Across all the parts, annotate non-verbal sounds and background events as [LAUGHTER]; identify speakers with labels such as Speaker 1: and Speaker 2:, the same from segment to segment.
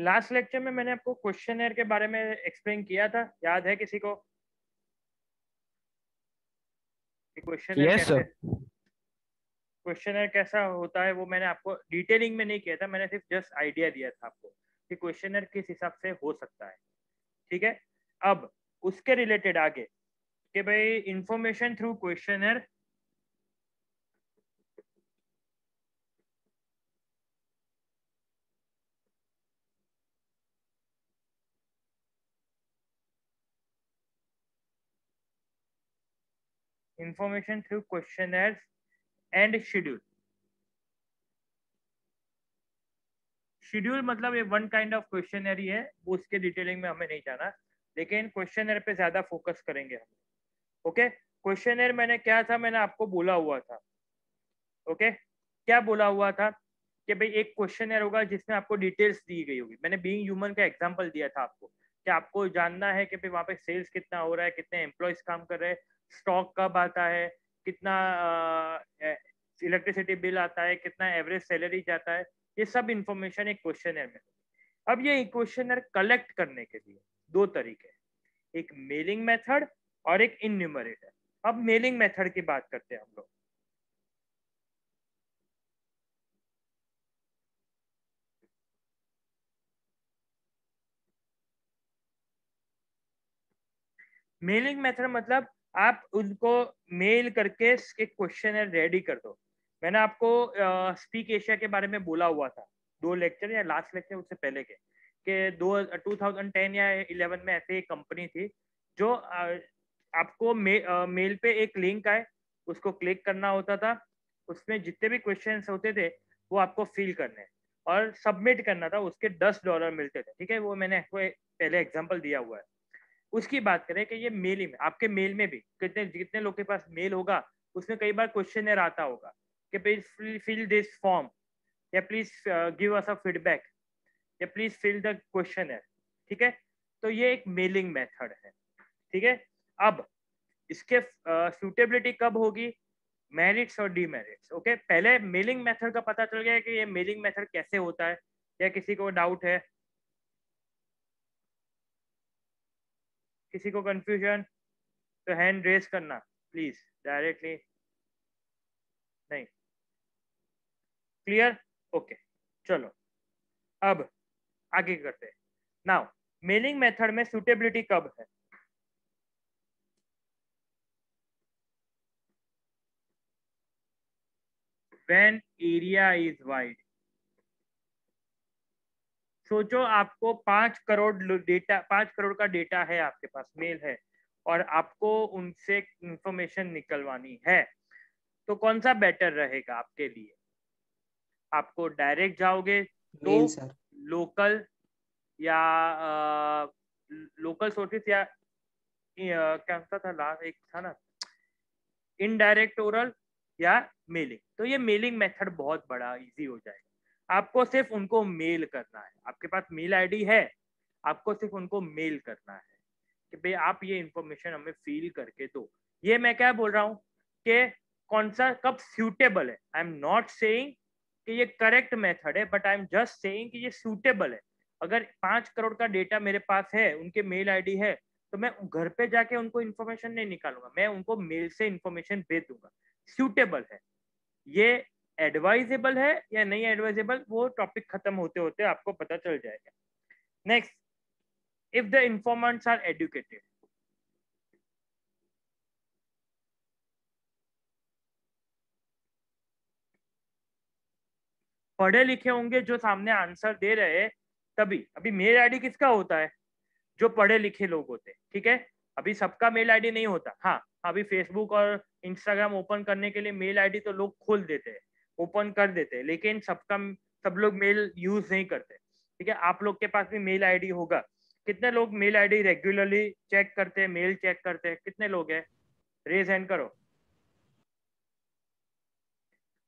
Speaker 1: Last lecture में मैंने आपको क्वेश्चन के बारे में एक्सप्लेन किया था। याद है किसी को? क्वेश्चन
Speaker 2: yes,
Speaker 1: कैसा होता है वो मैंने आपको डिटेलिंग में नहीं किया था मैंने सिर्फ़ जस्ट आइडिया दिया था आपको कि क्वेश्चनर किस हिसाब से हो सकता है। ठीक है? अब उसके रिलेटेड आगे कि भाई information through questionnaire information through questionnaires and schedule. Schedule मतलब ये वन काइंड ऑफ़ क्वेश्चन है उसके डिटेलिंग में हमें नहीं जाना, लेकिन क्वेश्चन पे ज़्यादा फोकस करेंगे हम। ओके क्वेश्चन मैंने क्या था, मैंने आपको बोला हुआ था। ओके क्या बोला हुआ था कि भाई एक क्वेश्चन होगा जिसमें आपको डिटेल्स दी गई होगी। मैंने बीइंग ह्यूमन का एग्जांपल दिया था आपको कि आपको जानना है कि भाई वहाँ पे सेल्स कितना हो रहा है, कितने एम्प्लॉयज़ काम कर रहे हैं स्टॉक कब आता है, कितना इलेक्ट्रिसिटी बिल आता है, कितना एवरेज सैलरी जाता है, ये सब इंफॉर्मेशन एक क्वेश्चन में अब ये क्वेश्चन कलेक्ट करने के लिए दो तरीके एक मेलिंग मेथड और एक इन अब मेलिंग मेथड की बात करते हैं हम लोग। मेलिंग मेथड मतलब आप उनको मेल करके एक क्वेश्चन रेडी कर दो। मैंने आपको स्पीक एशिया के बारे में बोला हुआ था दो लेक्चर या लास्ट लेक्चर उससे पहले के कि दो 2010 या 11 में ऐसे एक कंपनी थी जो आपको मे, मेल पे एक लिंक आए उसको क्लिक करना होता था उसमें जितने भी क्वेश्चन होते थे वो आपको फिल करने और सबमिट करना था उसके दस डॉलर मिलते थे ठीक है? वो मैंने आपको पहले एग्ज़ाम्पल दिया हुआ है। उसकी बात करें कि ये मेल ही में आपके मेल में भी कितने जितने लोग के पास मेल होगा उसमें कई बार क्वेश्चन आता होगा कि प्लीज़ फिल दिस फॉर्म या please give us a feedback या प्लीज़ फिल द क्वेश्चन ठीक है? तो ये एक मेलिंग मेथड है ठीक है? अब इसके सुटेबिलिटी uh, कब होगी? मेरिट्स और डीमेरिट्स ओके पहले मेलिंग मेथड का पता चल गया कि ये मेलिंग मेथड कैसे होता है या किसी को डाउट है किसी को कंफ्यूजन तो हैंड रेस करना प्लीज़ डायरेक्टली नहीं. क्लियर ओके चलो. अब, आगे करते हैं. नाउ मेलिंग मेथड में सुटेबिलिटी कब है? When area is wide. सोचो आपको पाँच करोड़ डेटा पाँच करोड़ का डेटा है आपके पास मेल है और आपको उनसे इंफॉर्मेशन निकलवानी है तो कौन सा बेटर रहेगा आपके लिए? आपको डायरेक्ट जाओगे तो लोकल या आ, लोकल सोर्सेस या क्या था लास्ट एक था ना इनडायरेक्ट ओरल या मेलिंग तो ये मेलिंग मेथड बहुत बड़ा इजी हो जाएगा। आपको सिर्फ़ उनको मेल करना है। आपके पास मेल आईडी है, आपको सिर्फ़ उनको मेल करना है कि भाई आप ये इंफॉर्मेशन हमें फील करके दो। ये मैं क्या बोल रहा हूँ कि कौन सा, कब सूटेबल है? आई एम नॉट सेइंग कि ये करेक्ट मेथड है but I am just saying कि ये सूटेबल है। अगर पाँच करोड़ का डेटा मेरे पास है, उनके मेल आईडी है तो मैं घर पे जाके उनको इन्फॉर्मेशन नहीं निकालूँगा। मैं उनको मेल से इन्फॉर्मेशन भेज दूँगा। सूटेबल है। ये एडवाइजेबल है या नहीं एडवाइजेबल वो टॉपिक खत्म होते होते आपको पता चल जाएगा। Next if the informants are educated पढ़े लिखे होंगे, जो सामने आंसर दे रहे हैं, तभी। अभी मेल आईडी किसका होता है? जो पढ़े लिखे लोग होते हैं, ठीक है? अभी सबका मेल आईडी नहीं होता। हाँ अभी फेसबुक और इंस्टाग्राम ओपन करने के लिए मेल आईडी तो लोग खोल देते हैं। ओपन कर देते हैं लेकिन सबका सब लोग मेल यूज़ नहीं करते। ठीक है? आप लोग के पास भी मेल आईडी होगा। कितने लोग मेल आईडी रेगुलरली चेक करते हैं मेल चेक करते हैं? कितने लोग हैं? रेज हैंड करो।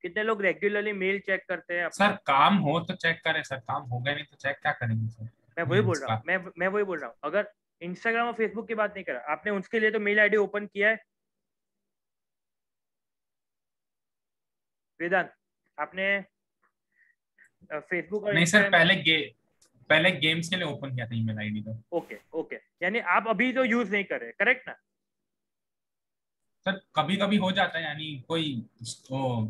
Speaker 1: कितने लोग रेगुलरली मेल चेक करते हैं
Speaker 3: सर काम हो तो चेक करें सर काम हो होगा नहीं तो चेक क्या करेंगे सर?
Speaker 1: मैं वही बोल रहा हूँ मैं मैं वही बोल रहा हूँ। अगर इंस्टाग्राम और फेसबुक की बात नहीं करा आपने उसके लिए तो मेल आईडी ओपन किया है? वेदांत आपने फेसबुक
Speaker 3: और नहीं सर पहले गे पहले गेम्स के लिए ओपन किया था ईमेल आईडी तो
Speaker 1: ओके ओके यानी आप अभी तो यूज़ नहीं कर रहे करेक्ट ना
Speaker 3: सर कभी कभी हो जाता है यानी कोई ओ,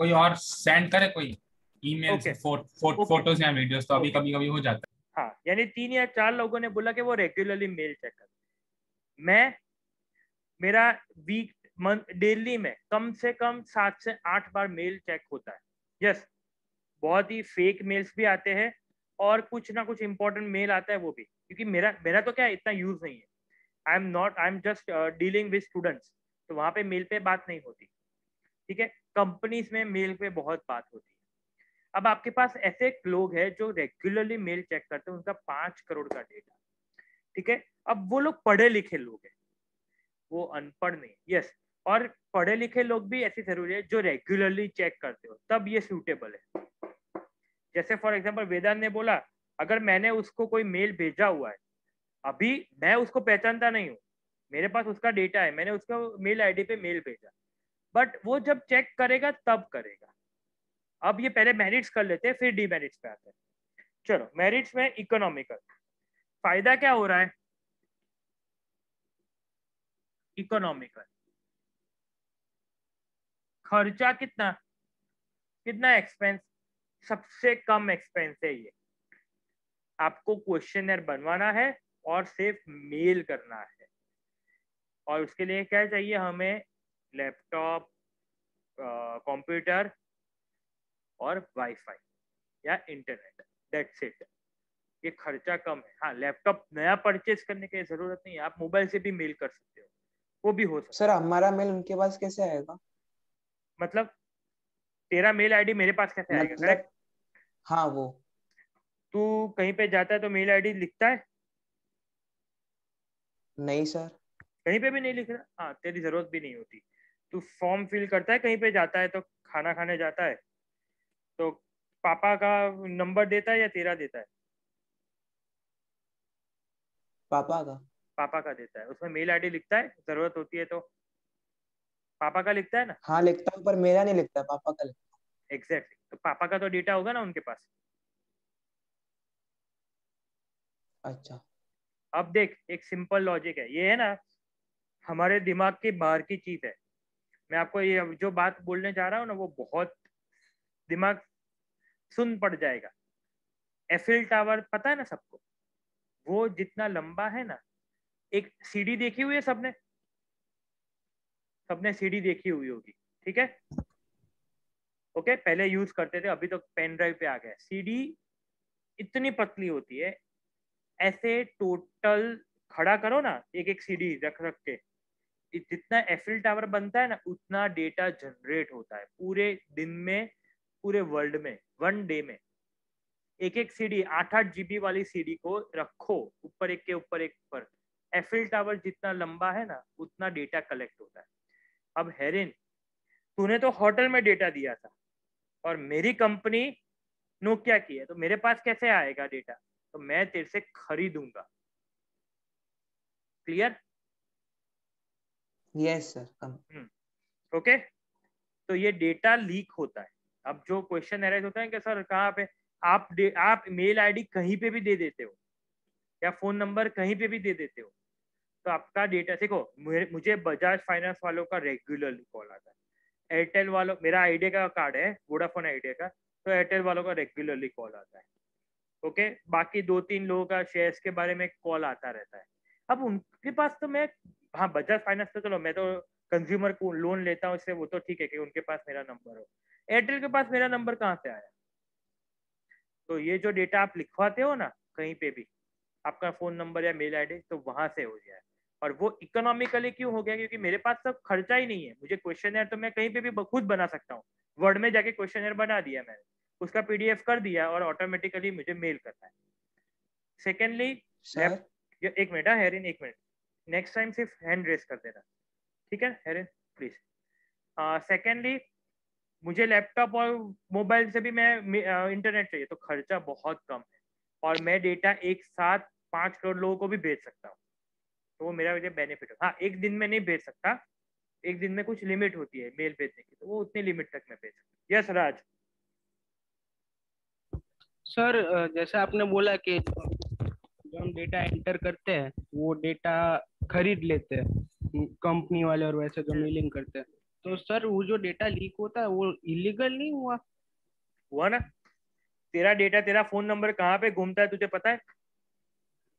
Speaker 3: कोई और सेंड करे कोई ईमेल
Speaker 1: Okay.
Speaker 3: फो, फो,
Speaker 1: Okay.
Speaker 3: फ़ोटोज़ या वीडियोस तो अभी
Speaker 1: Okay.
Speaker 3: कभी कभी हो जाता है
Speaker 1: हाँ यानी तीन या चार लोगों ने बोला कि वो रेगुलरली मेल चेक कर मैं मेरा वीक डेली में कम से कम सात से आठ बार मेल चेक होता है। यस yes, बहुत ही फेक मेल्स भी आते हैं और कुछ ना कुछ इंपॉर्टेंट मेल आता है वो भी। क्योंकि मेरा मेरा तो क्या इतना यूज़ नहीं है। I am not I am just dealing with students तो वहाँ पे मेल पे बात नहीं होती। ठीक है? कंपनीज़ में मेल पे बहुत बात होती है। अब आपके पास ऐसे लोग हैं जो रेगुलरली मेल चेक करते हैं उनका पाँच करोड़ का डेटा ठीक है? अब वो लोग पढ़े लिखे लोग हैं। वो अनपढ़ नहीं। यस और पढ़े लिखे लोग भी ऐसी ज़रूरी है जो रेगुलरली चेक करते हो, तब ये सूटेबल है। जैसे फॉर एग्ज़ाम्पल वेदांत ने बोला, अगर मैंने उसको कोई मेल भेजा हुआ है, अभी मैं उसको पहचानता नहीं हूँ, मेरे पास उसका डेटा है, मैंने उसको मेल आईडी पे मेल भेजा बट वो जब चेक करेगा, तब करेगा। अब ये पहले मेरिट्स कर लेते हैं, फिर डीमेरिट्स पे आते हैं। चलो मेरिट्स में इकोनॉमिकल फ़ायदा क्या हो रहा है? इकोनॉमिकल खर्चा कितना कितना एक्सपेंस सबसे कम एक्सपेंस है ये। आपको क्वेश्चनर बनवाना है और सिर्फ़ मेल करना है। और उसके लिए क्या चाहिए हमें? लैपटॉप कंप्यूटर और वाईफाई या इंटरनेट दैट्स इट ये खर्चा कम है। हाँ लैपटॉप नया परचेज करने की ज़रूरत नहीं है। आप मोबाइल से भी मेल कर सकते हो। वो भी हो सकता
Speaker 2: सर हमारा मेल उनके पास कैसे आएगा?
Speaker 1: मतलब तेरा मेल आईडी मेरे पास कैसे आएगा
Speaker 2: मतलब? हाँ वो।
Speaker 1: तू कहीं पे जाता है तो मेल आईडी लिखता है?
Speaker 2: नहीं सर।
Speaker 1: कहीं पे भी नहीं लिख रहा हाँ तेरी ज़रूरत भी नहीं होती। तू फॉर्म फिल करता है कहीं पे जाता है तो खाना खाने जाता है? तो पापा का नंबर देता है या तेरा देता है?
Speaker 2: पापा का।
Speaker 1: पापा का देता है। उसमें मेल आईडी लिखता है ज़रूरत होती है तो पापा का लिखता है ना?
Speaker 2: हाँ लिखता हूँ पर मेरा नहीं लिखता पापा का लिखता
Speaker 1: एग्जैक्टली तो पापा का तो डेटा होगा ना उनके पास?
Speaker 2: अच्छा।
Speaker 1: अब देख एक सिंपल लॉजिक है। ये है ना हमारे दिमाग के बाहर की चीज़ है। मैं आपको ये जो बात बोलने जा रहा हूँ ना वो बहुत दिमाग सुन पड़ जाएगा। एफिल टावर पता है ना सबको? वो जितना लंबा है ना एक सीढ़ी देखी हुई है सबने? सबने सीढ़ी देखी हुई होगी, ठीक है? ओके पहले यूज़ करते थे, अभी तो पेन ड्राइव पे आ गया सीढ़ी इतनी पतली होती है, ऐसे टोटल खड़ा करो ना एक एक सीढ़ी रख रख के जितना एफिल टावर बनता है ना, उतना डेटा जनरेट होता है, पूरे दिन में, पूरे वर्ल्ड में वन डे में। एक एक सीढ़ी आठ आठ जीबी वाली सीढ़ी को रखो, ऊपर एक के ऊपर एक पर। एफिल टावर जितना लंबा है ना, उतना डेटा कलेक्ट होता है। अब हेरिन तूने तो होटल में डेटा दिया था और मेरी कंपनी नोकिया की है तो मेरे पास कैसे आएगा डेटा? तो मैं तेरे से खरीदूँगा। क्लियर?
Speaker 2: Yes sir
Speaker 1: okay? तो ये डेटा लीक होता है। अब जो क्वेश्चन एराइज होता है कि सर कहाँ पे आप आप मेल आईडी कहीं पे भी दे देते हो या फ़ोन नंबर कहीं पे भी दे देते हो तो आपका डेटा देखो मुझे बजाज फाइनेंस वालों का रेगुलरली कॉल आता है। एयरटेल वालों, मेरा आइडिया का कार्ड है वोडाफोन आइडिया का तो एयरटेल वालों का रेगुलरली कॉल आता है। ओके बाकी दो तीन लोगों का शेयर्स के बारे में कॉल आता रहता है। अब उनके पास तो मैं हाँ बजाज फाइनेंस तो चलो मैं तो कंज्यूमर को लोन लेता हूँ, इससे वो तो ठीक है कि उनके पास मेरा नंबर हो। एयरटेल के पास मेरा नंबर कहाँ से आया? तो ये जो डेटा आप लिखवाते हो ना, कहीं पे भी, आपका फ़ोन नंबर या मेल आईडी तो वहाँ से हो है और वो इकोनॉमिकली क्यों हो गया? क्योंकि मेरे पास तो खर्चा ही नहीं है। मुझे क्वेश्चन तो मैं कहीं पे भी खुद बना सकता हूँ। वर्ड में जाके क्वेश्चन बना दिया मैंने। उसका पीडीएफ कर दिया और ऑटोमेटिकली मुझे मेल करना है। सेकेंडली एक मिनट हाँ हेरिन एक मिनट। नेक्स्ट टाइम सिर्फ़ हैंड रेस कर देना। ठीक है हेरिन प्लीज़ सेकेंडली मुझे लैपटॉप और मोबाइल से भी मैं इंटरनेट चाहिए तो खर्चा बहुत कम है। और मैं डेटा एक साथ पाँच करोड़ लोगों को भी भेज सकता हूँ। तो वो मेरा मुझे बेनिफिट है हाँ एक दिन में नहीं भेज सकता। एक दिन में कुछ लिमिट होती है मेल भेजने की तो वो उतनी लिमिट तक मैं भेज सकता यस राज
Speaker 4: सर जैसे आपने बोला कि जो हम डेटा एंटर करते हैं वो डेटा खरीद लेते हैं कंपनी वाले और वैसे जो मेलिंग करते हैं। तो सर वो जो डेटा लीक होता है वो इलीगल नहीं हुआ?
Speaker 1: हुआ ना। तेरा डेटा तेरा फ़ोन नंबर कहाँ पे घूमता है तुझे पता है?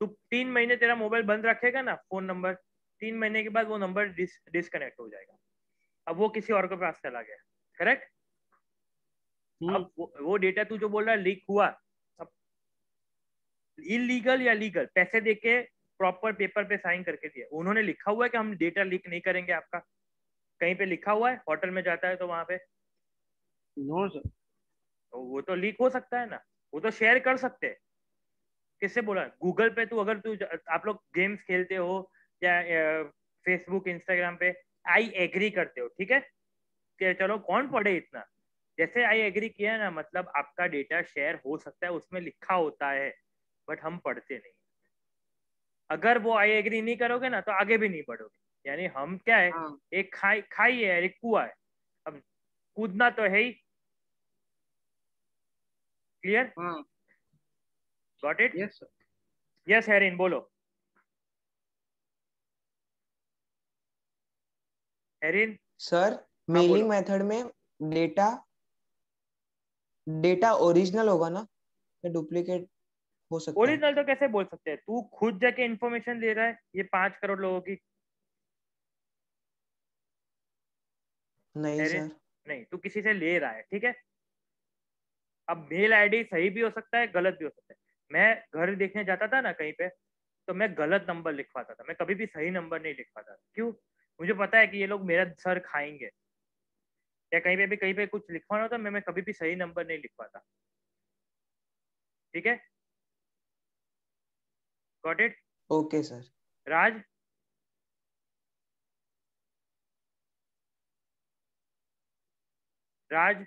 Speaker 1: तू तीन महीने तेरा मोबाइल बंद रखेगा ना फ़ोन नंबर तीन महीने के बाद वो नंबर डिस डिस्कनेक्ट हो जाएगा। अब वो किसी और के पास चला गया करेक्ट
Speaker 4: हम्म,
Speaker 1: अब वो, वो डेटा तू जो बोल रहा है लीक हुआ। अब इलीगल या लीगल पैसे दे के प्रॉपर पेपर पे साइन करके दिया। उन्होंने लिखा हुआ है कि हम डेटा लीक नहीं करेंगे आपका। कहीं पे लिखा हुआ है होटल में जाता है तो वहाँ पे।
Speaker 4: नो सर
Speaker 1: तो वो तो लीक हो सकता है ना। वो तो शेयर कर सकते हैं। किससे बोला? गूगल पे तू अगर तू आप लोग गेम्स खेलते हो या फेसबुक इंस्टाग्राम पे आई एग्री करते हो ठीक है? कि चलो कौन पढ़े इतना? जैसे आई एग्री किया ना मतलब आपका डेटा शेयर हो सकता है उसमें लिखा होता है बट हम पढ़ते नहीं। अगर वो आई एग्री नहीं करोगे ना तो आगे भी नहीं बढ़ोगे। यानी हम क्या है
Speaker 4: हाँ।
Speaker 1: एक खाई खाई है एक कुआ है। अब कूदना तो है ही। क्लियर
Speaker 4: हाँ।
Speaker 1: Got it
Speaker 4: yes
Speaker 1: yes Herin बोलो हेरिन
Speaker 2: सर। मेलिंग मेथड में डेटा डेटा ओरिजिनल होगा ना? या डुप्लीकेट हो सकता है?
Speaker 1: ओरिजिनल तो कैसे बोल सकते हैं? तू खुद जाके इंफॉर्मेशन दे रहा है ये पाँच करोड़ लोगों की।
Speaker 2: नहीं सर
Speaker 1: नहीं तू किसी से ले रहा है ठीक है? अब मेल आईडी सही भी हो सकता है गलत भी हो सकता है। मैं घर देखने जाता था ना कहीं पे तो मैं गलत नंबर लिखवाता था। मैं कभी भी सही नंबर नहीं लिखवाता था। क्यों? मुझे पता है कि ये लोग मेरा सर खाएँगे। या कहीं पे भी कहीं पे कुछ लिखवाना होता मैं मैं कभी भी सही नंबर नहीं लिखवाता। ठीक है? Got it
Speaker 2: okay sir.
Speaker 1: Raj? Raj?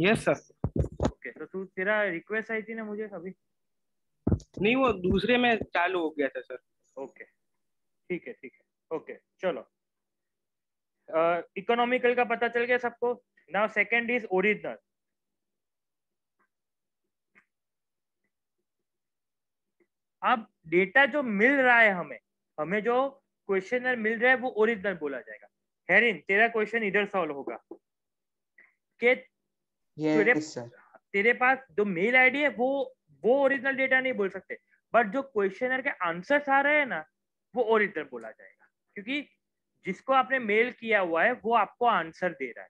Speaker 4: Yes sir
Speaker 1: okay तो तू तेरा रिक्वेस्ट आई थी ना मुझे अभी?
Speaker 4: नहीं वो दूसरे में चालू हो गया था सर
Speaker 1: ओके ठीक है ठीक है. ओके चलो. इकोनॉमिकल uh, का पता चल गया सबको? नाउ सेकंड इज़ ओरिजिनल अब डेटा जो मिल रहा है हमें हमें जो क्वेश्चनर मिल रहा है वो ओरिजिनल बोला जाएगा. हेरिन तेरा क्वेश्चन इधर सॉल्व होगा. कि तेरे- तेरे पास जो मेल आईडी है वो वो ओरिजिनल डेटा नहीं बोल सकते। बट जो क्वेश्चनर के आंसर्स आ रहे हैं ना वो ओरिजिनल बोला जाएगा। क्योंकि जिसको आपने मेल किया हुआ है वो आपको आंसर दे रहा है।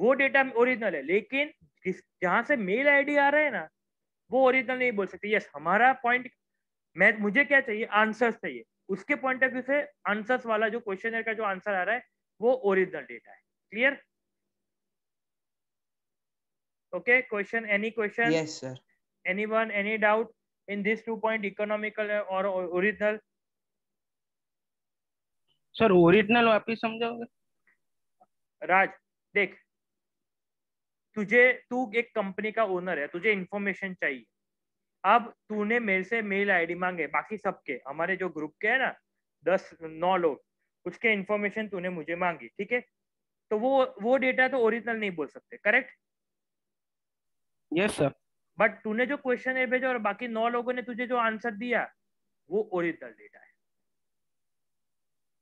Speaker 1: वो डेटा ओरिजिनल है लेकिन जिस जहाँ से मेल आईडी आ रहा है ना वो ओरिजिनल नहीं बोल सकते। यस हमारा पॉइंट मैं मुझे क्या चाहिए? आंसर्स चाहिए। उसके पॉइंट ऑफ़ व्यू से आंसर्स वाला जो क्वेश्चनर का जो आंसर आ रहा है वो ओरिजिनल डेटा है। Clear okay question any question?
Speaker 2: Yes sir
Speaker 1: anyone any doubt in this two point economical or original?
Speaker 4: Sir original वापिस समझाओगे?
Speaker 1: राज देख तुझे तू एक कंपनी का ओनर है तुझे इंफॉर्मेशन चाहिए। अब तूने मेरे से मेल आईडी मांगे बाकी सबके हमारे जो ग्रुप के है ना दस नौ लोग उसके इन्फॉर्मेशन तूने मुझे मांगी ठीक है? तो वो वो डेटा तो ओरिजिनल नहीं बोल सकते करेक्ट
Speaker 4: यस सर
Speaker 1: बट तूने जो क्वेश्चन है भेजा और बाकी नौ लोगों ने तुझे जो आंसर दिया वो ओरिजिनल डेटा है।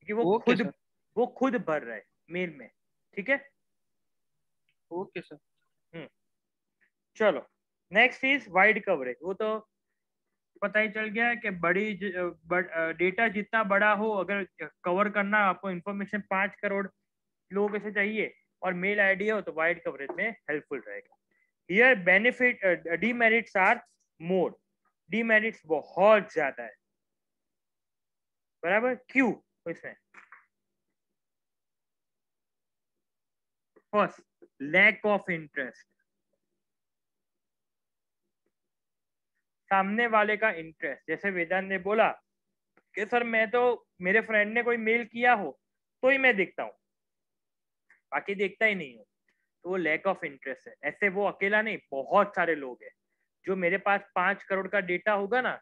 Speaker 1: क्योंकि वो खुद
Speaker 4: सर
Speaker 1: वो खुद भर रहे मेल में ठीक है?
Speaker 4: Okay sir hmm.
Speaker 1: चलो नेक्स्ट इज़ वाइड कवरेज वो तो पता ही चल गया है कि बड़ी डेटा जितना बड़ा हो अगर कवर करना आपको इंफॉर्मेशन पाँच करोड़ लोगों से चाहिए और मेल आईडी हो तो वाइड कवरेज में हेल्पफुल रहेगा। Here benefit demerits are more demerits बहुत ज़्यादा है। बराबर? क्यों इसमें। फ़र्स्ट लैक ऑफ़ इंटरेस्ट सामने वाले का इंटरेस्ट जैसे वेदांत ने बोला कि, सर, मैं तो मेरे फ्रेंड ने कोई मेल किया हो तो ही मैं देखता हूँ। बाकी देखता ही नहीं हूँ। तो वो लैक ऑफ़ इंटरेस्ट है। ऐसे वो अकेला नहीं बहुत सारे लोग हैं। जो मेरे पास पाँच करोड़ का डेटा होगा ना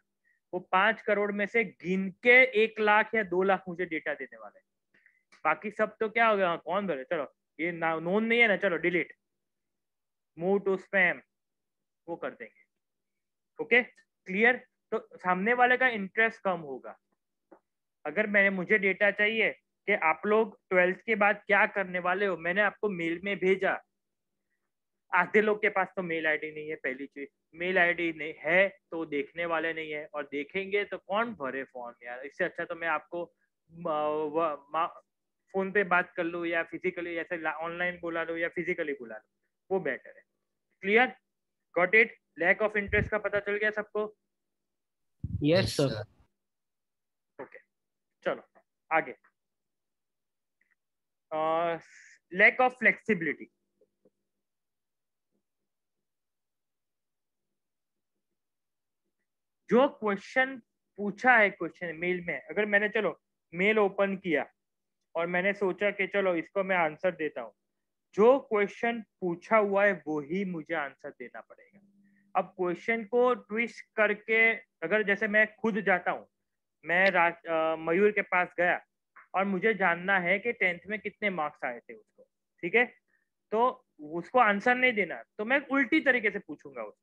Speaker 1: वो पाँच करोड़ में से गिन के एक लाख या दो लाख मुझे डेटा देने वाले हैं। बाकी सब तो क्या हो गया हाँ, कौन भरे? चलो ये नोन नहीं है ना चलो डिलीट मूव टू स्पैम वो कर देंगे। ओके क्लियर तो सामने वाले का इंटरेस्ट कम होगा। अगर मैंने मुझे डेटा चाहिए कि आप लोग ट्वेल्थ के बाद क्या करने वाले हो मैंने आपको मेल में भेजा आधे लोग के पास तो मेल आईडी नहीं है पहली चीज़। मेल आईडी नहीं है तो देखने वाले नहीं है और देखेंगे तो कौन भरे फॉर्म यार। इससे अच्छा तो मैं आपको फ़ोन पे बात कर लूँ या फिजिकली ऐसे ऑनलाइन बुला लो या फिजिकली बुला लो वो बेटर है। Clear got it lack of interest का पता चल गया सबको?
Speaker 4: यस सर
Speaker 1: ओके चलो आगे। लैक ऑफ़ फ्लेक्सिबिलिटी जो क्वेश्चन पूछा है क्वेश्चन मेल में, अगर मैंने, चलो मेल ओपन किया और मैंने सोचा कि चलो, इसको मैं आंसर देता हूँ, जो क्वेश्चन पूछा हुआ है वो ही मुझे आंसर देना पड़ेगा। अब क्वेश्चन को ट्विस्ट करके, अगर जैसे मैं खुद जाता हूँ, मैं राज मयूर के पास गया और मुझे जानना है कि टेंथ में कितने मार्क्स आए थे उसको, ठीक है? तो उसको आंसर नहीं देना तो मैं उल्टी तरीके से पूछूँगा उसको।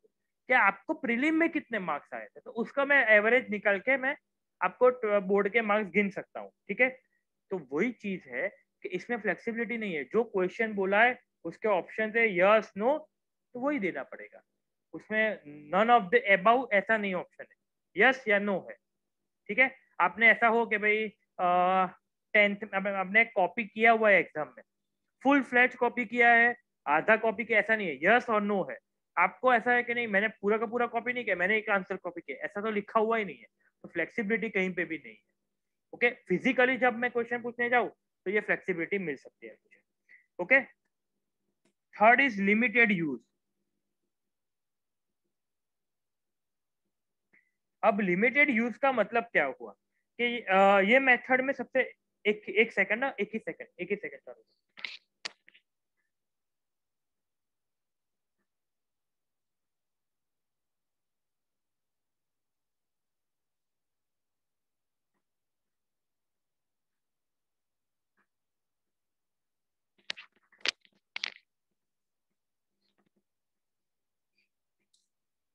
Speaker 1: कि आपको प्रीलिम में कितने मार्क्स आए थे? तो उसका मैं एवरेज निकल के मैं आपको बोर्ड के मार्क्स गिन सकता हूँ, ठीक है? तो वही चीज़ है कि इसमें फ्लेक्सिबिलिटी नहीं है। जो क्वेश्चन बोला है, उसके ऑप्शन है यस नो तो वही देना पड़ेगा। उसमें नन ऑफ़ द अबाउ ऐसा नहीं ऑप्शन है। यस या नो है, ठीक है? आपने ऐसा हो कि भाई टेंथ आपने कॉपी किया हुआ है एग्ज़ाम में। फुल फ्लैट कॉपी किया है, आधा कॉपी किया, ऐसा नहीं है। यस और नो है। आपको ऐसा है कि नहीं, मैंने पूरा का पूरा कॉपी नहीं किया, मैंने एक आंसर कॉपी किया, ऐसा तो लिखा हुआ ही नहीं है तो फ्लेक्सिबिलिटी कहीं पे भी नहीं है ओके फिजिकली जब मैं क्वेश्चन पूछने जाऊँ तो ये फ्लेक्सिबिलिटी मिल सकती है मुझे okay third is limited use अब लिमिटेड यूज़ का मतलब क्या हुआ? कि ये मेथड में सबसे, एक एक सेकंड ना, एक ही सेकंड एक ही सेकंड चालू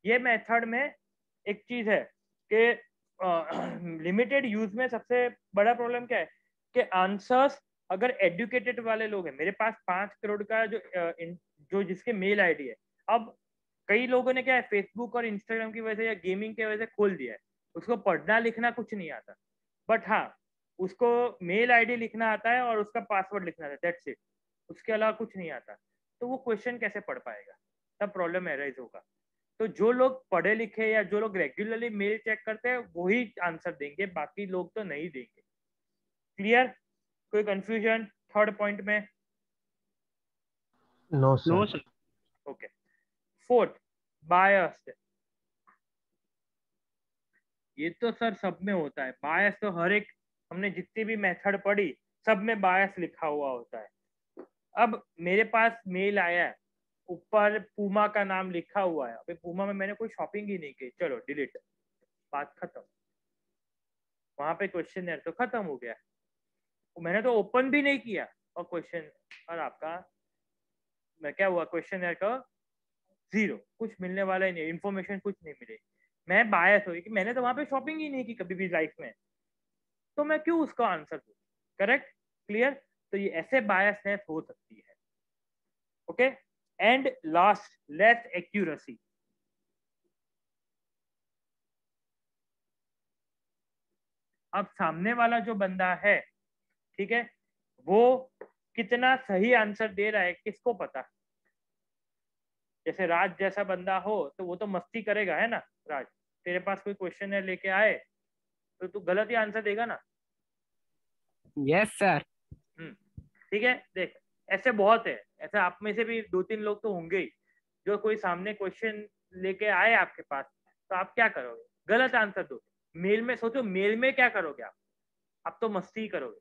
Speaker 1: ये मेथड में एक चीज़ है कि लिमिटेड यूज़ [CLEARS THROAT] में सबसे बड़ा प्रॉब्लम क्या है कि आंसर्स अगर एडुकेटेड वाले लोग हैं, मेरे पास पाँच करोड़ का जो जो जिसके मेल आईडी है, अब कई लोगों ने क्या है फेसबुक और इंस्टाग्राम की वजह से या गेमिंग की वजह से खोल दिया है, उसको पढ़ना लिखना कुछ नहीं आता। बट हाँ उसको मेल आईडी लिखना आता है और उसका पासवर्ड लिखना आता है दैट्स इट उसके अलावा कुछ नहीं आता। तो वो क्वेश्चन कैसे पढ़ पाएगा? तब प्रॉब्लम एराइज होगा। तो जो लोग पढ़े लिखे या जो लोग रेगुलरली मेल चेक करते हैं वही आंसर देंगे बाकी लोग तो नहीं देंगे। क्लियर कोई कंफ्यूजन थर्ड पॉइंट में?
Speaker 2: No
Speaker 4: no
Speaker 2: sir
Speaker 4: sir
Speaker 1: okay fourth bias ये तो सर सब में होता है। बायस तो हर एक हमने जितनी भी मेथड पढ़ी सब में बायस लिखा हुआ होता है। अब मेरे पास मेल आया है। ऊपर पूमा का नाम लिखा हुआ है। अभी पूमा में मैंने कोई शॉपिंग ही नहीं की। चलो डिलीट बात खत्म। वहाँ पे क्वेश्चन तो खत्म हो गया। मैंने तो ओपन भी नहीं किया। और क्वेश्चन और आपका मैं क्या हुआ? क्वेश्चन का ज़ीरो कुछ मिलने वाला ही नहीं। इन्फॉर्मेशन कुछ नहीं मिले। मैं बायस हुई कि मैंने तो वहाँ पे शॉपिंग ही नहीं की कभी भी लाइफ में। तो मैं क्यों उसका आंसर दू? करेक्ट क्लियर तो ये ऐसे बायसनेस हो सकती है। Okay okay? And last less accuracy. अब सामने वाला जो बंदा है ठीक है वो कितना सही आंसर दे रहा है किसको पता? जैसे राज जैसा बंदा हो तो वो तो मस्ती करेगा है ना? राज तेरे पास कोई क्वेश्चन है लेके आए तो तू गलत ही आंसर देगा ना?
Speaker 4: यस सर
Speaker 1: ठीक है देख ऐसे बहुत है। ऐसे आप में से भी दो तीन लोग तो होंगे ही जो कोई सामने क्वेश्चन लेके आए आपके पास तो आप क्या करोगे? गलत आंसर दो मेल में सोचो मेल में क्या करोगे आप? आप तो मस्ती करोगे।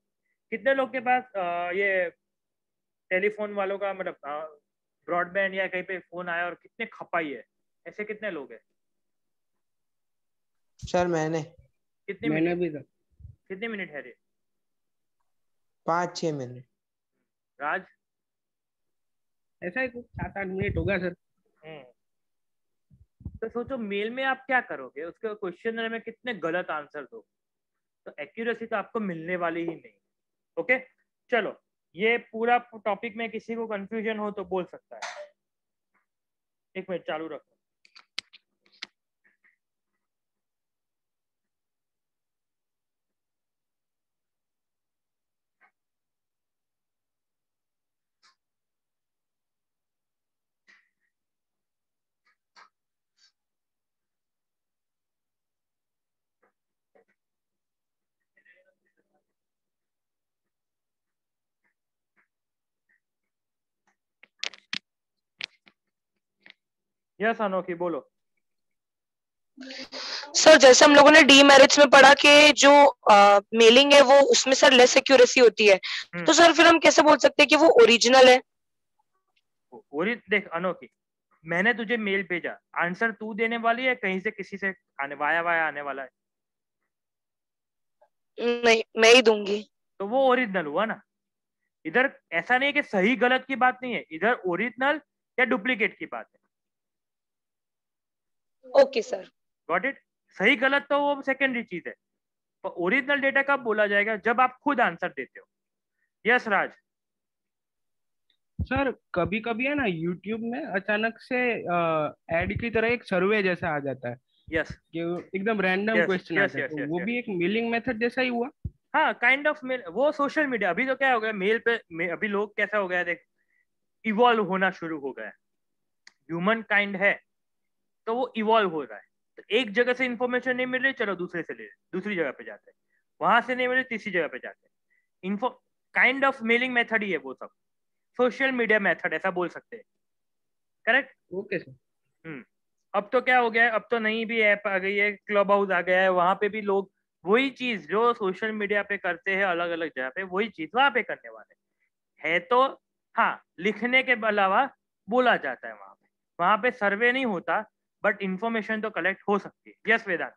Speaker 1: कितने लोग के पास आ, ये टेलीफोन वालों का मतलब ब्रॉडबैंड या कहीं पे फ़ोन आया और कितने खपाई है? ऐसे कितने लोग हैं?
Speaker 2: सर मैंने।
Speaker 1: कितने
Speaker 4: मैंने भी
Speaker 1: कितने मिनट है रे?
Speaker 2: पाँच छह मिनट
Speaker 1: राज?
Speaker 4: ऐसा ही कुछ सात आठ मिनट होगा सर।
Speaker 1: हम्म। तो सोचो, मेल में आप क्या करोगे? उसके क्वेश्चन में कितने गलत आंसर दो तो एक्यूरेसी तो आपको मिलने वाली ही नहीं ओके चलो, ये पूरा टॉपिक में किसी को कंफ्यूजन हो तो बोल सकता है। एक मिनट, चालू रखो। यस अनोखी बोलो।
Speaker 5: सर जैसे हम लोगों ने डी मैरिज में पढ़ा कि जो मेलिंग है वो उसमें सर लेस एक्यूरेसी होती है।
Speaker 1: हम्म।
Speaker 5: तो सर फिर हम कैसे बोल सकते हैं कि वो ओरिजिनल है?
Speaker 1: ओरी देख अनोखी मैंने तुझे मेल भेजा। आंसर तू देने वाली है कहीं से किसी से आने वाया वाया आने वाला है?
Speaker 5: नहीं मैं ही दूँगी।
Speaker 1: तो वो ओरिजिनल हुआ ना? इधर ऐसा नहीं है कि सही गलत की बात नहीं है। इधर ओरिजिनल या डुप्लीकेट की बात है।
Speaker 5: ओके सर
Speaker 1: गॉट इट सही गलत तो वो सेकेंडरी चीज़ है। पर ओरिजिनल डेटा कब बोला जाएगा? जब आप खुद आंसर देते हो। यस राज
Speaker 4: सर कभी कभी है ना यूट्यूब में अचानक से एड की तरह एक सर्वे जैसा आ जाता है।
Speaker 1: यस
Speaker 4: वो एकदम रैंडम क्वेश्चन
Speaker 1: yes,
Speaker 4: आता है।
Speaker 1: yes,
Speaker 4: तो
Speaker 1: yes,
Speaker 4: वो
Speaker 1: yes.
Speaker 4: भी एक मिलिंग मेथड जैसा ही हुआ?
Speaker 1: हाँ काइंड ऑफ़ मेल वो सोशल मीडिया अभी तो क्या हो गया मेल पे मे, अभी लोग कैसा हो गया देख इवॉल्व होना शुरू हो गया ह्यूमन काइंड है। तो वो इवॉल्व हो रहा है। तो एक जगह से इंफॉर्मेशन नहीं मिल रही चलो दूसरे से ले दूसरी जगह पे जाते हैं। वहाँ से नहीं मिल रही तीसरी जगह पे जाते हैं। Info kind of mailing method ही है वो सब। सोशल मीडिया मेथड ऐसा बोल सकते हैं। करेक्ट
Speaker 4: ओके सर
Speaker 1: अब तो क्या हो गया है? अब तो नई भी ऐप आ गई है क्लब हाउस आ गया है। वहाँ पे भी लोग वही चीज़ जो सोशल मीडिया पे करते हैं अलग अलग जगह पे वही चीज़ वहाँ पे करने वाले है। तो हाँ लिखने के अलावा बोला जाता है वहाँ पे। वहाँ पे सर्वे नहीं होता बट इंफॉर्मेशन तो कलेक्ट हो सकती है। यस वेदांत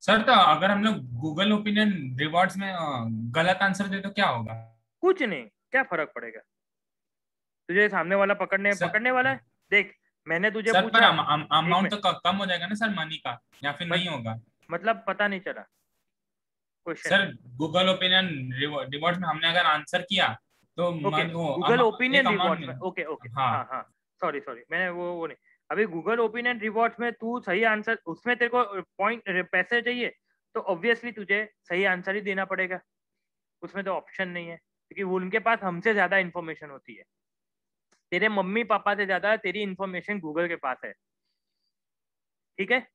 Speaker 3: सर तो अगर हम लोग गूगल ओपिनियन रिवॉर्ड्स में गलत आंसर दे तो क्या होगा?
Speaker 1: कुछ नहीं। क्या फ़र्क पड़ेगा? तुझे सामने वाला पकड़ने
Speaker 3: सर-
Speaker 1: पकड़ने वाला है? देख मैंने तुझे
Speaker 3: सर
Speaker 1: पूछा
Speaker 3: अमाउंट तो कम हो जाएगा ना सर मनी का? या फिर
Speaker 1: बस-
Speaker 3: नहीं होगा?
Speaker 1: मतलब पता नहीं चला। Question
Speaker 3: sir Google opinion rewards में हमने अगर आंसर किया तो
Speaker 1: Google opinion reward okay okay
Speaker 3: हाँ।
Speaker 1: हाँ हाँ। सॉरी सॉरी मैंने वो वो नहीं। अभी गूगल ओपिनियन रिवॉर्ड में तू सही आंसर उसमें तेरे को पॉइंट पैसे चाहिए तो ऑब्वियसली तुझे सही आंसर ही देना पड़ेगा। उसमें तो ऑप्शन नहीं है क्योंकि वो उनके पास हमसे ज़्यादा इन्फॉर्मेशन होती है। तेरे मम्मी पापा से ज़्यादा तेरी इन्फॉर्मेशन गूगल के पास है। ठीक है?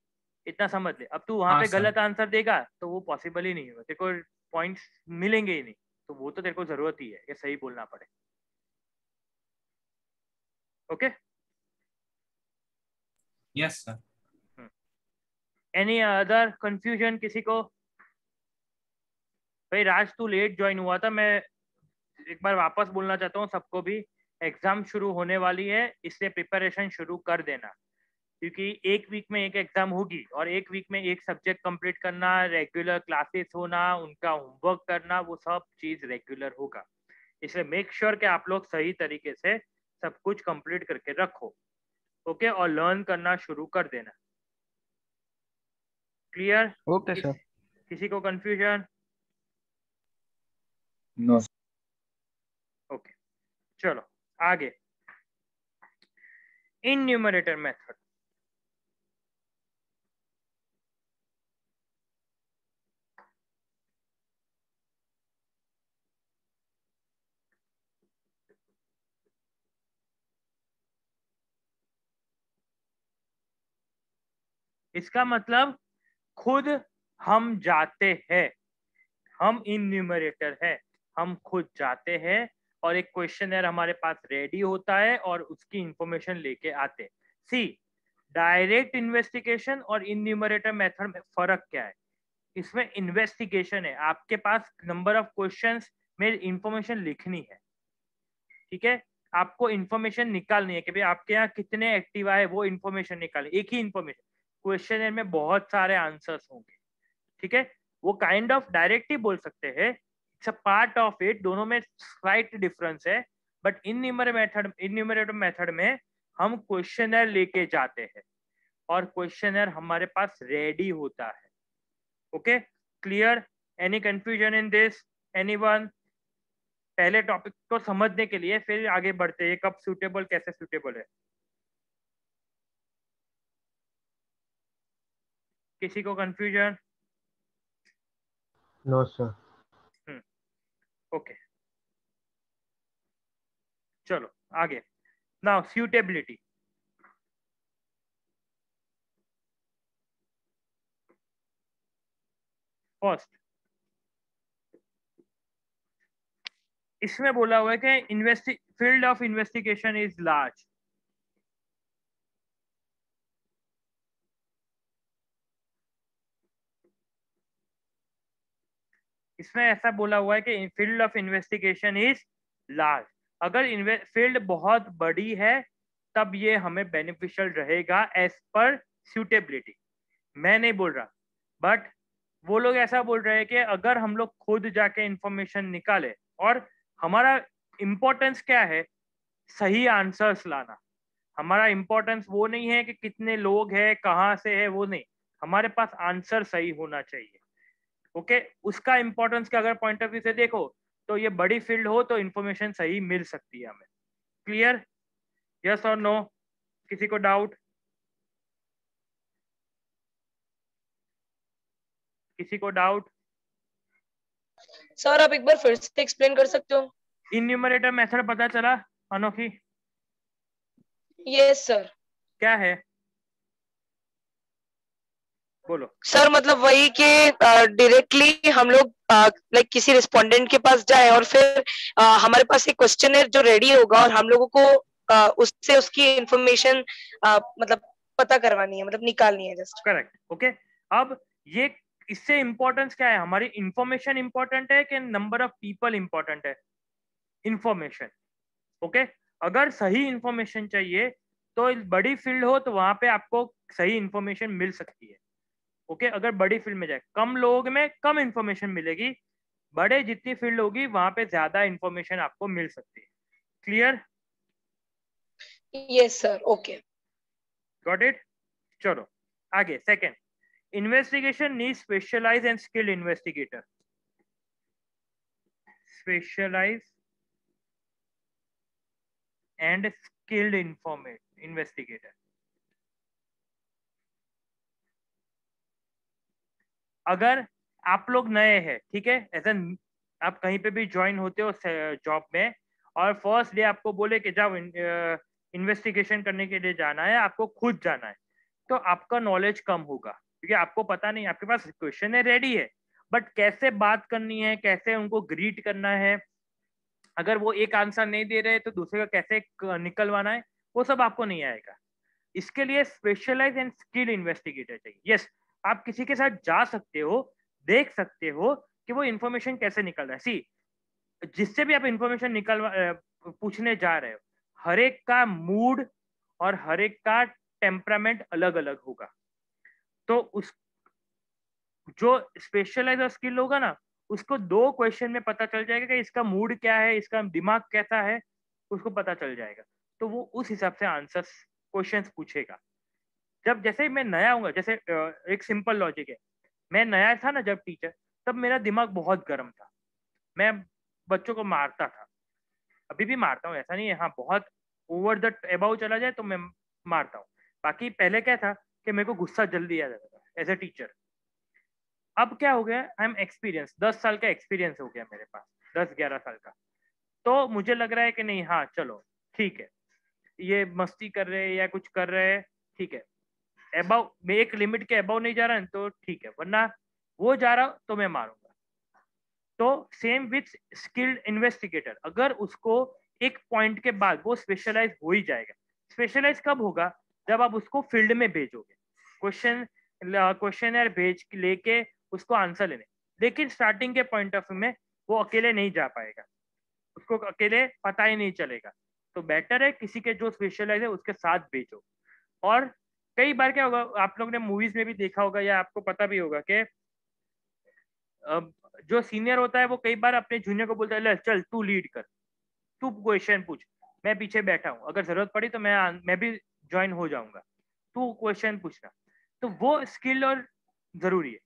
Speaker 1: इतना समझ ले। अब तू वहाँ
Speaker 3: हाँ,
Speaker 1: पे गलत आंसर देगा तो वो पॉसिबल ही नहीं होगा। तेरे को पॉइंट्स मिलेंगे ही नहीं तो वो तो तेरे को ज़रूरत ही है कि सही बोलना पड़े। Okay
Speaker 3: yes sir
Speaker 1: any other confusion किसी को? भाई राज तू लेट ज्वाइन हुआ था मैं एक बार वापस बोलना चाहता हूँ सबको भी। एग्ज़ाम शुरू होने वाली है इसलिए प्रिपरेशन शुरू कर देना। क्योंकि एक वीक में एक एग्ज़ाम होगी और एक वीक में एक सब्जेक्ट कंप्लीट करना रेगुलर क्लासेस होना उनका होमवर्क करना वो सब चीज़ रेगुलर होगा। इसलिए मेक श्योर कि आप लोग सही तरीके से सब कुछ कंप्लीट करके रखो ओके और लर्न करना शुरू कर देना। क्लियर
Speaker 4: ओके सर
Speaker 1: किसी को कंफ्यूजन
Speaker 6: नो
Speaker 1: ओके चलो आगे। इन न्यूमरेटर मेथड इसका मतलब खुद हम जाते हैं। हम इन न्यूमरेटर है। हम खुद जाते हैं और एक क्वेश्चन हमारे पास रेडी होता है और उसकी इंफॉर्मेशन लेके आते सी डायरेक्ट इन्वेस्टिगेशन और इन न्यूमरेटर मेथड में फ़र्क क्या है? इसमें इन्वेस्टिगेशन है। आपके पास नंबर ऑफ़ क्वेश्चन में इंफॉर्मेशन लिखनी है। ठीक है? आपको इन्फॉर्मेशन निकालनी है कि भाई आपके यहाँ कितने एक्टिवा है, वो इन्फॉर्मेशन निकालनी एक ही इंफॉर्मेशन क्वेश्चन में बहुत सारे आंसर्स होंगे। ठीक है? वो काइंड ऑफ़ डायरेक्ट ही बोल सकते हैं। It's a part of it दोनों में स्लाइट डिफरेंस है। But in method in method में हम क्वेश्चनर लेके जाते हैं। और क्वेश्चनर हमारे पास रेडी होता है। Okay clear any confusion in this anyone पहले टॉपिक को समझने के लिए फिर आगे बढ़ते हैं। कब सुटेबल कैसे सुटेबल है? किसी को कंफ्यूजन
Speaker 2: नो सर
Speaker 1: ओके चलो आगे. नाउ सूटेबिलिटी फ़र्स्ट इसमें बोला हुआ है कि इन्वेस्टि field of investigation is large इसमें ऐसा बोला हुआ है कि field of investigation is large अगर फ़ील्ड बहुत बड़ी है, तब ये हमें बेनिफिशियल रहेगा एज पर सुटेबिलिटी मैं नहीं बोल रहा बट वो लोग ऐसा बोल रहे हैं कि अगर हम लोग खुद जाके इंफॉर्मेशन निकाले, और हमारा इम्पोर्टेंस क्या है? सही आंसर्स लाना. हमारा इम्पोर्टेंस वो नहीं है कि कितने लोग हैं, कहाँ से है, वो नहीं. हमारे पास आंसर सही होना चाहिए. ओके? उसका इम्पोर्टेंस का अगर पॉइंट ऑफ़ व्यू से देखो तो ये बड़ी फ़ील्ड हो तो इन्फॉर्मेशन सही मिल सकती है हमें। क्लियर यस और नो किसी को डाउट किसी को डाउट
Speaker 5: सर आप एक बार फिर से एक्सप्लेन कर सकते हो?
Speaker 1: इन्यूमरेटर मेथड पता चला अनोखी?
Speaker 5: यस सर
Speaker 1: क्या है? बोलो।
Speaker 5: सर मतलब वही कि डायरेक्टली हम लोग लाइक किसी रिस्पोंडेंट के पास जाए और फिर आ, हमारे पास एक क्वेश्चन जो रेडी होगा और हम लोगों को आ, उससे उसकी इंफॉर्मेशन मतलब पता करवानी है मतलब निकालनी है जस्ट
Speaker 1: करेक्ट ओके अब ये इससे इम्पोर्टेंस क्या है? हमारी इंफॉर्मेशन इंपॉर्टेंट है कि नंबर ऑफ़ पीपल इंपॉर्टेंट है? इंफॉर्मेशन ओके अगर सही इंफॉर्मेशन चाहिए तो बड़ी फ़ील्ड हो तो वहाँ पे आपको सही इंफॉर्मेशन मिल सकती है। ओके अगर बड़ी फ़ील्ड में जाए कम लोग में कम इंफॉर्मेशन मिलेगी बड़े जितनी फ़ील्ड होगी वहाँ पे ज़्यादा इंफॉर्मेशन आपको मिल सकती है। Clear
Speaker 5: yes sir okay
Speaker 1: got it चलो आगे second investigation need specialise and skilled investigator specialise and skilled informed investigator अगर आप लोग नए हैं, ठीक है? एज एन आप कहीं पे भी ज्वाइन होते हो जॉब में, और फ़र्स्ट डे आपको बोले कि जाओ इन्वेस्टिगेशन करने के लिए जाना है, आपको खुद जाना है तो आपका नॉलेज कम होगा। क्योंकि आपको पता नहीं, आपके पास क्वेश्चन है रेडी है। बट कैसे बात करनी है, कैसे उनको ग्रीट करना है, अगर वो एक आंसर नहीं दे रहे तो दूसरे का कैसे निकलवाना है, वो सब आपको नहीं आएगा। इसके लिए स्पेशलाइज एंड स्किल इन्वेस्टिगेटर चाहिए। यस आप किसी के साथ जा सकते हो, देख सकते हो कि वो इंफॉर्मेशन कैसे निकल रहा है। सी जिससे भी आप इंफॉर्मेशन निकल पूछने जा रहे हो, हर एक का मूड और हर एक का टेम्परामेंट अलग अलग होगा। तो उस, जो स्पेशलाइज स्किल होगा ना, उसको दो क्वेश्चन में पता चल जाएगा कि इसका मूड क्या है, इसका दिमाग कैसा है, उसको पता चल जाएगा। तो वो उस हिसाब से आंसर क्वेश्चंस पूछेगा। जब जैसे मैं नया हूँ, जैसे एक सिंपल लॉजिक है। मैं नया था ना जब टीचर तब मेरा दिमाग बहुत गर्म था। मैं बच्चों को मारता था। अभी भी मारता हूँ, ऐसा नहीं है। हाँ बहुत ओवर द अबाउ चला जाए तो मैं मारता हूँ। बाकी पहले क्या था कि मेरे को गुस्सा जल्दी आ जाता था एज ए टीचर अब क्या हो गया आई एम एक्सपीरियंस दस साल का एक्सपीरियंस हो गया मेरे पास, दस ग्यारह साल का। तो मुझे लग रहा है कि नहीं हाँ चलो, ठीक है। ये मस्ती कर रहे हैं या कुछ कर रहे हैं, ठीक है। एबाउ मैं एक लिमिट के अबाउ नहीं जा रहा है तो ठीक है, वरना वो जा रहा तो मैं मारूँगा। तो सेम विथ स्किल्ड इन्वेस्टिगेटर अगर उसको एक पॉइंट के बाद वो स्पेशलाइज हो ही जाएगा। स्पेशलाइज कब होगा? जब आप उसको फ़ील्ड में भेजोगे। क्वेश्चन क्वेश्चन भेज लेके उसको आंसर लेने। लेकिन स्टार्टिंग के पॉइंट ऑफ़ व्यू में वो अकेले नहीं जा पाएगा। उसको अकेले पता ही नहीं चलेगा। तो बेटर है किसी के जो स्पेशलाइज है, उसके साथ भेजो। और कई बार क्या होगा, आप लोग ने मूवीज़ में भी देखा होगा या आपको पता भी होगा कि जो सीनियर होता है वो कई बार अपने जूनियर को बोलता है चल, तू लीड कर। तू क्वेश्चन पूछ। मैं पीछे बैठा हूँ। अगर ज़रूरत पड़ी तो मैं मैं भी ज्वाइन हो जाऊँगा। तू क्वेश्चन पूछना। तो वो स्किल और ज़रूरी है।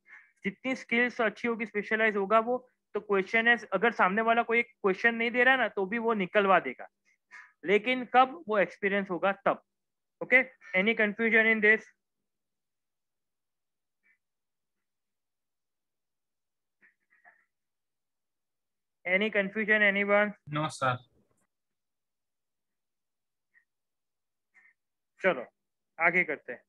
Speaker 1: जितनी स्किल्स अच्छी होगी स्पेशलाइज होगा वो तो क्वेश्चन है अगर सामने वाला कोई क्वेश्चन नहीं दे रहा ना तो भी वो निकलवा देगा। लेकिन कब वो एक्सपीरियंस होगा, तब। Okay any confusion in this any confusion anyone
Speaker 3: No, sir.
Speaker 1: चलो आगे करते हैं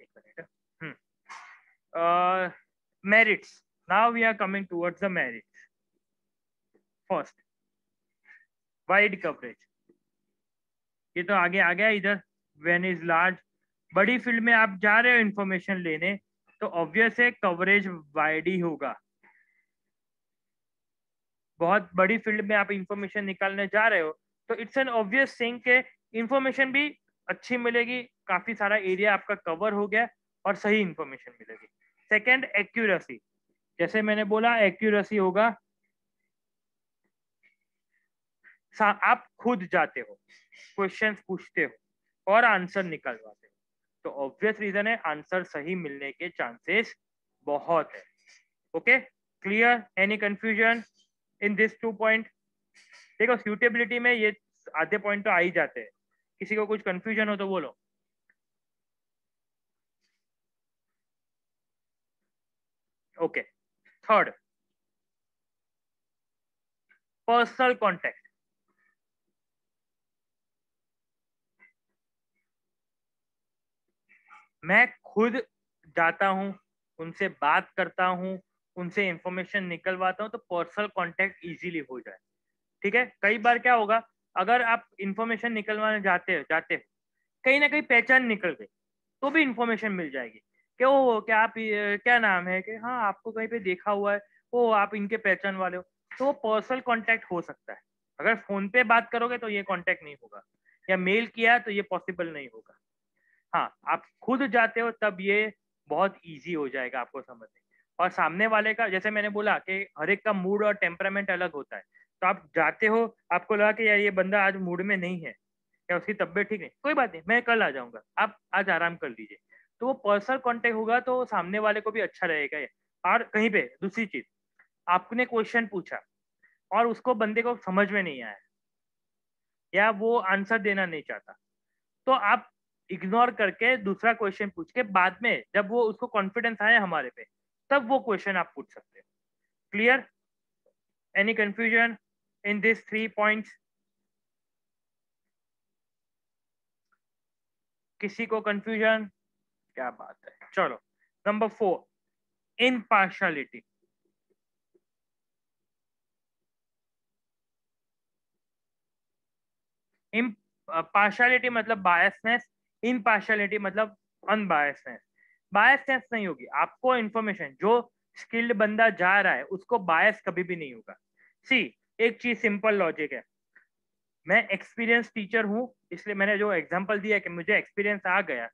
Speaker 1: एक minute hmm merits now we are coming towards the merits wide coverage. ये तो आगे आ गया इधर, when is large? बड़ी फ़ील्ड में आप जा रहे हो इंफॉर्मेशन लेने तो ऑब्वियस है कवरेज वाइड ही होगा। बहुत बड़ी फ़ील्ड में आप इंफॉर्मेशन निकालने जा रहे हो तो इट्स एन ऑब्वियस थिंग के इंफॉर्मेशन भी अच्छी मिलेगी, काफ़ी सारा एरिया आपका कवर हो गया और सही इंफॉर्मेशन मिलेगी। सेकेंड एक्यूरेसी जैसे मैंने बोला एक्यूरेसी होगा आप खुद जाते हो क्वेश्चन पूछते हो और आंसर निकलवाते हो। तो ऑब्वियस रीजन है आंसर सही मिलने के चांसेस बहुत है। Okay clear any confusion in this two point देखो सूटेबिलिटी में ये आधे पॉइंट तो आ ही जाते हैं। किसी को कुछ कंफ्यूजन हो तो बोलो। ओके थर्ड पर्सनल कांटेक्ट मैं खुद जाता हूँ, उनसे बात करता हूँ, उनसे इंफॉर्मेशन निकलवाता हूँ तो पर्सनल कांटेक्ट इजीली हो जाए। ठीक है? कई बार क्या होगा, अगर आप इंफॉर्मेशन निकलवाने जाते हो जाते हो, कहीं ना कहीं पहचान निकल गई तो भी इंफॉर्मेशन मिल जाएगी। कि ओ क्या आप क्या नाम है? कि हाँ आपको कहीं पे देखा हुआ है, ओ, आप इनके पहचान वाले हो। तो पर्सनल कांटेक्ट हो सकता है। अगर फ़ोन पे बात करोगे तो ये कांटेक्ट नहीं होगा। या मेल किया तो ये पॉसिबल नहीं होगा। हाँ आप खुद जाते हो, तब ये बहुत ईजी हो जाएगा आपको समझने और सामने वाले का, जैसे मैंने बोला कि हर एक का मूड और टेम्परामेंट अलग होता है तो आप जाते हो, आपको लगा कि यार ये बंदा आज मूड में नहीं है, या उसकी तबियत ठीक नहीं, कोई बात नहीं, मैं कल आ जाऊँगा, आप आज आराम कर लीजिए। तो वो पर्सनल कॉन्टेक्ट होगा तो सामने वाले को भी अच्छा रहेगा और कहीं पे, दूसरी चीज़, आपने क्वेश्चन पूछा, और उसको बंदे को समझ में नहीं आया, या वो आंसर देना नहीं चाहता तो आप इग्नोर करके दूसरा क्वेश्चन पूछ के बाद में जब वो उसको कॉन्फिडेंस आए हमारे पे, तब वो क्वेश्चन आप पूछ सकते हो। Clear any confusion in this three points किसी को कंफ्यूजन क्या बात है। चलो नंबर फोर इनपार्शलिटी पार्शलिटी मतलब बायसनेस इनपार्शलिटी मतलब अनबायसनेस बायसनेस नहीं होगी। आपको इंफॉर्मेशन जो स्किल्ड बंदा जा रहा है, उसको बायस कभी भी नहीं होगा। सी एक चीज़ सिंपल लॉजिक है। मैं एक्सपीरियंस टीचर हूँ, इसलिए मैंने जो एग्जांपल दिया कि मुझे एक्सपीरियंस आ गया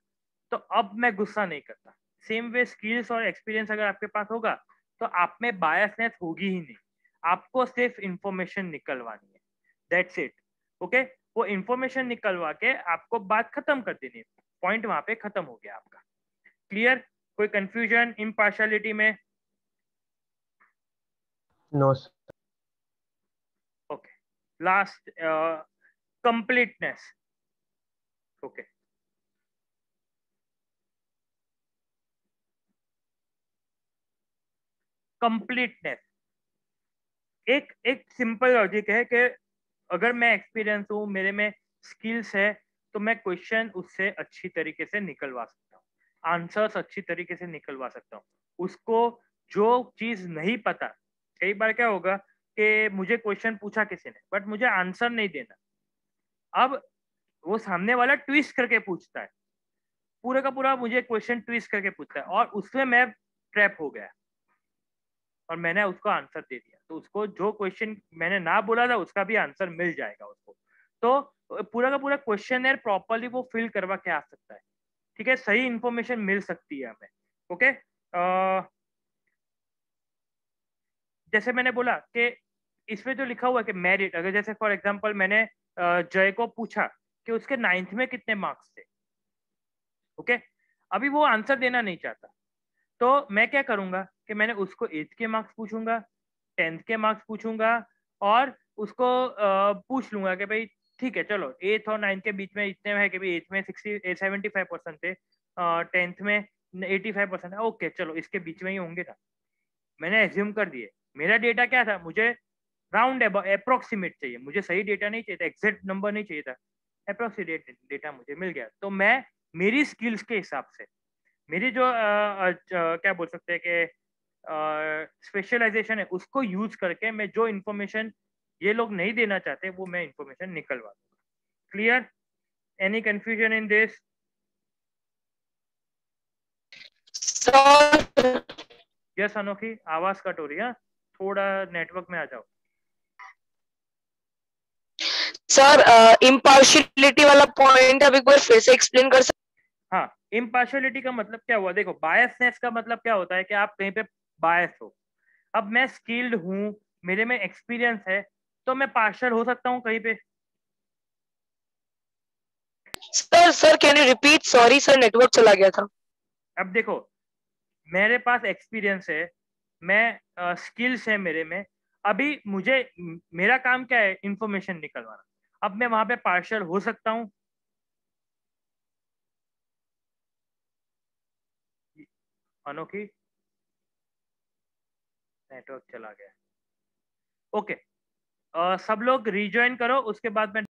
Speaker 1: तो अब मैं गुस्सा नहीं करता। सेम वे स्किल्स और एक्सपीरियंस अगर आपके पास होगा तो आप में बायसनेस होगी ही नहीं। आपको सिर्फ़ इंफॉर्मेशन निकलवानी है। दैट्स इट ओके वो इंफॉर्मेशन निकलवा के आपको बात खत्म कर देनी है। पॉइंट वहाँ पे खत्म हो गया आपका। क्लियर कोई कंफ्यूजन इम्पार्शलिटी में?
Speaker 2: No
Speaker 1: okay last completeness okay completeness एक एक सिंपल लॉजिक है कि अगर मैं एक्सपीरियंस हूँ, मेरे में स्किल्स है तो मैं क्वेश्चन उससे अच्छी तरीके से निकलवा सकता हूँ। आंसर्स अच्छी तरीके से निकलवा सकता हूँ। उसको जो चीज़ नहीं पता, कई बार क्या होगा कि मुझे क्वेश्चन पूछा किसी ने बट मुझे आंसर नहीं देना। अब वो सामने वाला ट्विस्ट करके पूछता है। पूरे का पूरा मुझे क्वेश्चन ट्विस्ट करके पूछता है और उसमें मैं ट्रैप हो गया। और मैंने उसको आंसर दे दिया। तो उसको जो क्वेश्चन मैंने ना बोला था, उसका भी आंसर मिल जाएगा उसको। तो पूरा का पूरा क्वेश्चन प्रॉपरली वो फिल करवा के आ सकता है? ठीक है? सही इंफॉर्मेशन मिल सकती है हमें। ओके जैसे मैंने बोला कि इसमें जो लिखा हुआ है कि मेरिट अगर जैसे फॉर एग्जांपल मैंने जय को पूछा कि उसके नाइन्थ में कितने मार्क्स थे? ओके अभी वो आंसर देना नहीं चाहता। तो मैं क्या करूँगा? कि मैंने उसको एट्थ के मार्क्स पूछूँगा टेंथ के मार्क्स पूछूँगा और उसको पूछ लूँगा कि भाई ठीक है चलो एथ और नाइन्थ के बीच में इतने है कि भाई एथ में सिक्सटी सेवेंटी फाइव परसेंट थे टेंथ में एटी फाइव परसेंट ओके चलो इसके बीच में ही होंगे ना। मैंने एज्यूम कर दिए। मेरा डेटा क्या था? मुझे राउंड अप्रोक्सीमेट चाहिए। मुझे सही डेटा नहीं चाहिए था एग्जैक्ट नंबर नहीं चाहिए था। अप्रोक्सीमेट डेटा मुझे मिल गया। तो मैं मेरी स्किल्स के हिसाब से मेरी जो अ, ज- क्या बोल सकते हैं कि स्पेशलाइजेशन है उसको यूज़ करके मैं जो इंफॉर्मेशन ये लोग नहीं देना चाहते वो मैं इंफॉर्मेशन निकलवा दूँगा। Clear any confusion in this yes अनोखी आवाज़ कट हो रही है थोड़ा नेटवर्क में आ जाओ।
Speaker 5: सर इम्पार्शियलिटी वाला पॉइंट आप एक बार फिर से एक्सप्लेन कर सकते
Speaker 1: हाँ इम्पार्शियलिटी का मतलब क्या हुआ? देखो बायसनेस का मतलब क्या होता है कि आप कहीं पे बायस हो। अब मैं स्किल्ड हूँ मेरे में एक्सपीरियंस है तो मैं पार्शल हो सकता हूँ कहीं पे?
Speaker 5: Sir sir can you repeat sorry sir network चला गया था।
Speaker 1: अब देखो मेरे पास एक्सपीरियंस है मैं स्किल्स uh, है मेरे में अभी मुझे मेरा काम क्या है? इंफॉर्मेशन निकलवाना। अब मैं वहाँ पे पार्शल हो सकता हूँ। अनोखी? नेटवर्क चला गया ओके okay. uh, सब लोग रिज्वाइन करो उसके बाद मैं